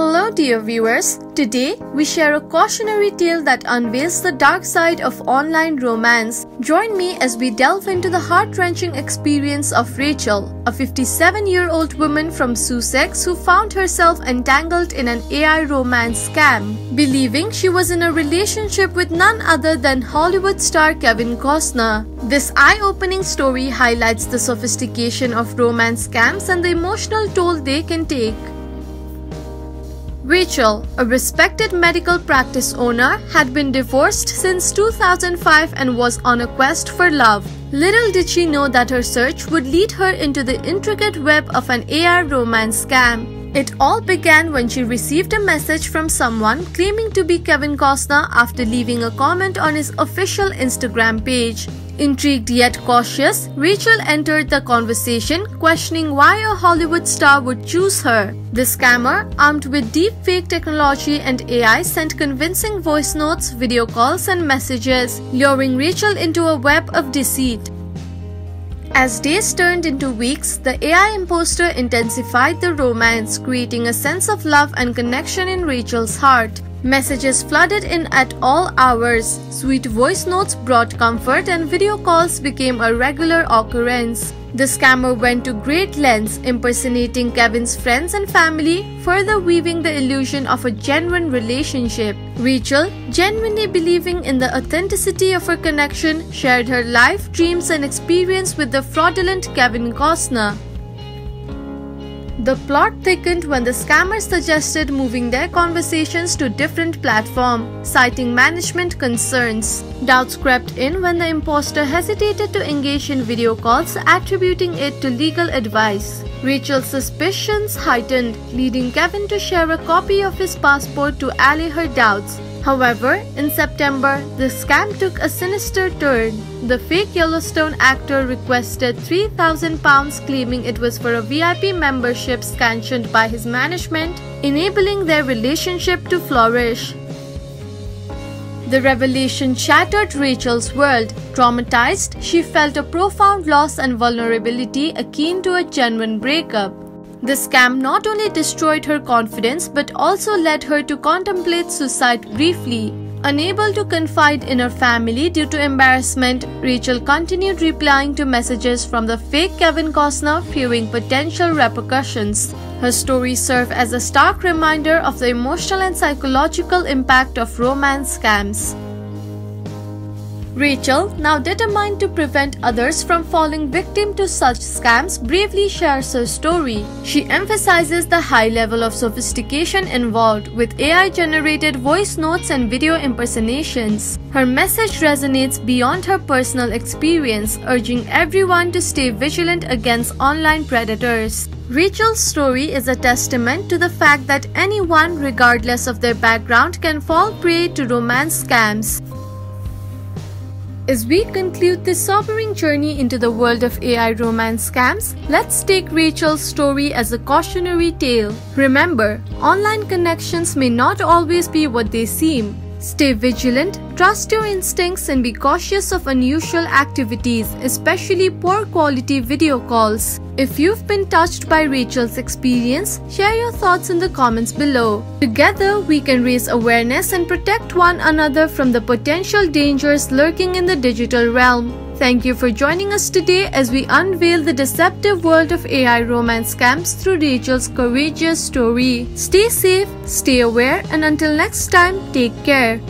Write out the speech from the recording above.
Hello, dear viewers. Today, we share a cautionary tale that unveils the dark side of online romance. Join me as we delve into the heart wrenching experience of Rachel, a 57 year old woman from Sussex who found herself entangled in an AI romance scam, believing she was in a relationship with none other than Hollywood star Kevin Costner. This eye opening story highlights the sophistication of romance scams and the emotional toll they can take. Rachel, a respected medical practice owner, had been divorced since 2005 and was on a quest for love. Little did she know that her search would lead her into the intricate web of an AI romance scam. It all began when she received a message from someone claiming to be Kevin Costner after leaving a comment on his official Instagram page. Intrigued yet cautious, Rachel entered the conversation, questioning why a Hollywood star would choose her. The scammer, armed with deep fake technology and AI, sent convincing voice notes, video calls, and messages, luring Rachel into a web of deceit. As days turned into weeks, the AI imposter intensified the romance, creating a sense of love and connection in Rachel's heart. Messages flooded in at all hours. Sweet voice notes brought comfort and video calls became a regular occurrence. The scammer went to great lengths impersonating Kevin's friends and family, further weaving the illusion of a genuine relationship. Rachel, genuinely believing in the authenticity of her connection, shared her life, dreams, and experience with the fraudulent Kevin Costner. The plot thickened when the scammers suggested moving their conversations to different platform, citing management concerns. Doubts crept in when the imposter hesitated to engage in video calls, attributing it to legal advice. Rachel's suspicions heightened, leading Kevin to share a copy of his passport to allay her doubts. However, in September, the scam took a sinister turn. The fake Yellowstone actor requested £3,000 claiming it was for a VIP membership sanctioned by his management, enabling their relationship to flourish. The revelation shattered Rachel's world. Traumatized, she felt a profound loss and vulnerability akin to a genuine breakup. The scam not only destroyed her confidence but also led her to contemplate suicide briefly. Unable to confide in her family due to embarrassment, Rachel continued replying to messages from the fake Kevin Costner fearing potential repercussions. Her story served as a stark reminder of the emotional and psychological impact of romance scams. Rachel, now determined to prevent others from falling victim to such scams, bravely shares her story. She emphasizes the high level of sophistication involved with AI-generated voice notes and video impersonations. Her message resonates beyond her personal experience, urging everyone to stay vigilant against online predators. Rachel's story is a testament to the fact that anyone, regardless of their background, can fall prey to romance scams. As we conclude this sobering journey into the world of AI romance scams, let's take Rachel's story as a cautionary tale. Remember, online connections may not always be what they seem. Stay vigilant, trust your instincts, and be cautious of unusual activities, especially poor quality video calls. If you've been touched by Rachel's experience, share your thoughts in the comments below. Together, we can raise awareness and protect one another from the potential dangers lurking in the digital realm. Thank you for joining us today as we unveil the deceptive world of AI romance scams through Rachel's courageous story. Stay safe, stay aware, and until next time, take care.